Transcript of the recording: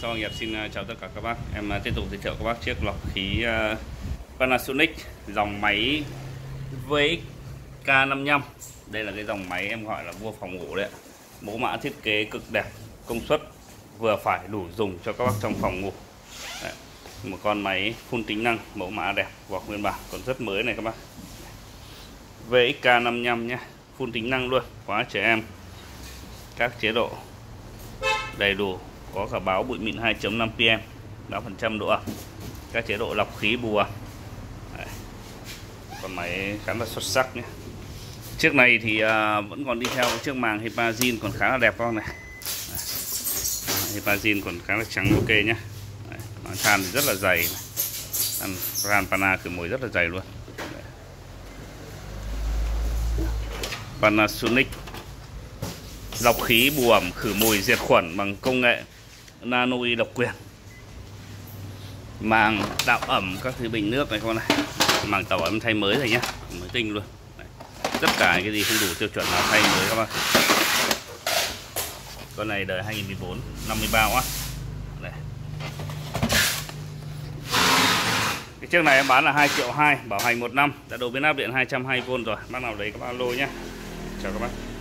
Sau nghiệp xin ờ, chào tất cả các bác. Em ờ, tiếp tục giới thiệu các bác chiếc lọc khí ờ, Panasonic dòng máy VX K55. Đây là cái dòng máy em gọi là vua phòng ngủ đấy. Mẫu mã thiết kế cực đẹp, công suất vừa phải đủ dùng cho các bác trong phòng ngủ. Đấy. Một con máy phun tính năng, mẫu mã đẹp, vỏ nguyên bản còn rất mới này các bác. Vxk55 nhé, phun tính năng luôn, khóa trẻ em. Các chế độ đầy đủ có cả báo bụi mịn 2.5 pm báo phần trăm độ ẩm. Các chế độ lọc khí bùa Đấy. con máy khá là xuất sắc nhé. Chiếc này thì à, vẫn còn đi theo chiếc màng Hepazin còn khá là đẹp con này? Hepazin còn khá là trắng ok nhé. Đấy, than thì rất là dày này. Ran Pana khử mùi rất là dày luôn. Đấy. Panasonic. Lọc khí bùa, ẩm khử mùi diệt khuẩn bằng công nghệ nano y độc quyền. Màng tạo ẩm các thứ bình nước này con này. Màng tạo ẩm thay mới rồi nhá. Mới tinh luôn. Đấy. tất cả cái gì không đủ tiêu chuẩn là thay mới các bạn con này đời 2014 53 quá. Cái chiếc này em bán là 2 triệu 2 bảo hành một năm. Đã đầu biến áp điện 220V rồi. Bác nào đấy các bác lô nhé chào các bác.